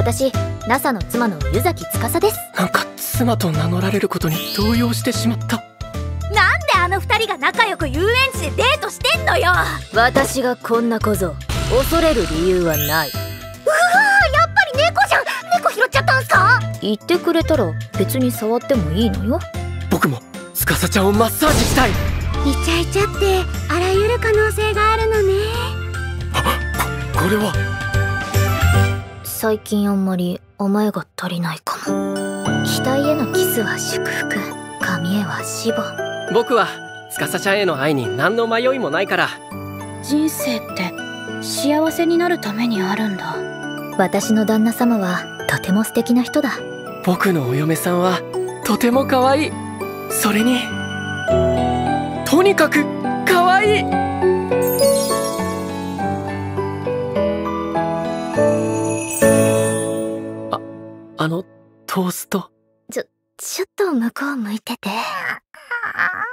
私 NASA の妻の湯崎司です。なんか妻と名乗られることに動揺してしまった。なんであの二人が仲良く遊園地でデートしてんのよ私がこんな小僧恐れる理由はない。うわやっぱり猫じゃん猫拾っちゃったんすか言ってくれたら別に触ってもいいのよ。僕も司ちゃんをマッサージしたい。イチャイチャってあらゆる可能性があるのね。これは最近あんまり甘えが足りないかも。額へのキスは祝福。髪へは死亡僕は司ちゃんへの愛に何の迷いもないから。人生って幸せになるためにあるんだ。私の旦那様はとても素敵な人だ。僕のお嫁さんはとても可愛い。それにとにかく可愛いあのトースト。ちょちょっと向こう向いてて。